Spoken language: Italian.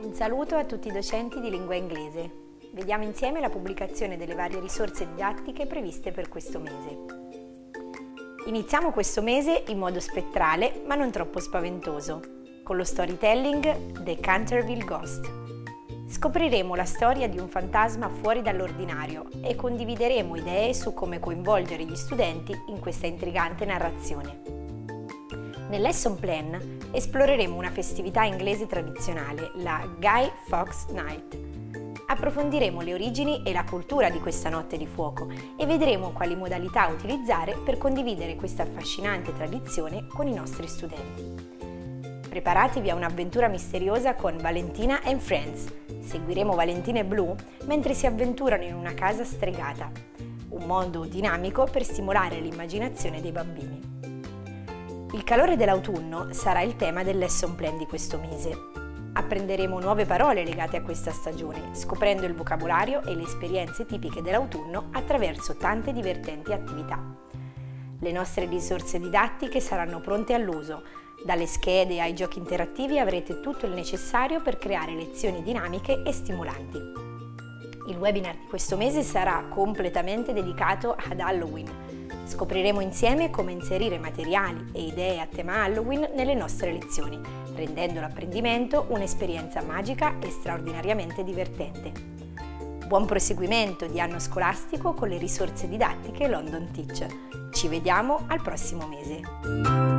Un saluto a tutti i docenti di lingua inglese. Vediamo insieme la pubblicazione delle varie risorse didattiche previste per questo mese. Iniziamo questo mese in modo spettrale ma non troppo spaventoso, con lo storytelling The Canterville Ghost. Scopriremo la storia di un fantasma fuori dall'ordinario e condivideremo idee su come coinvolgere gli studenti in questa intrigante narrazione. Nel lesson plan esploreremo una festività inglese tradizionale, la Guy Fawkes Night. Approfondiremo le origini e la cultura di questa notte di fuoco e vedremo quali modalità utilizzare per condividere questa affascinante tradizione con i nostri studenti. Preparatevi a un'avventura misteriosa con Valentina and Friends. Seguiremo Valentina e Blue mentre si avventurano in una casa stregata. Un mondo dinamico per stimolare l'immaginazione dei bambini. Il calore dell'autunno sarà il tema del lesson plan di questo mese. Apprenderemo nuove parole legate a questa stagione, scoprendo il vocabolario e le esperienze tipiche dell'autunno attraverso tante divertenti attività. Le nostre risorse didattiche saranno pronte all'uso. Dalle schede ai giochi interattivi avrete tutto il necessario per creare lezioni dinamiche e stimolanti. Il webinar di questo mese sarà completamente dedicato ad Halloween Scopriremo insieme come inserire materiali e idee a tema Halloween nelle nostre lezioni, rendendo l'apprendimento un'esperienza magica e straordinariamente divertente. Buon proseguimento di anno scolastico con le risorse didattiche London Teach. Ci vediamo al prossimo mese.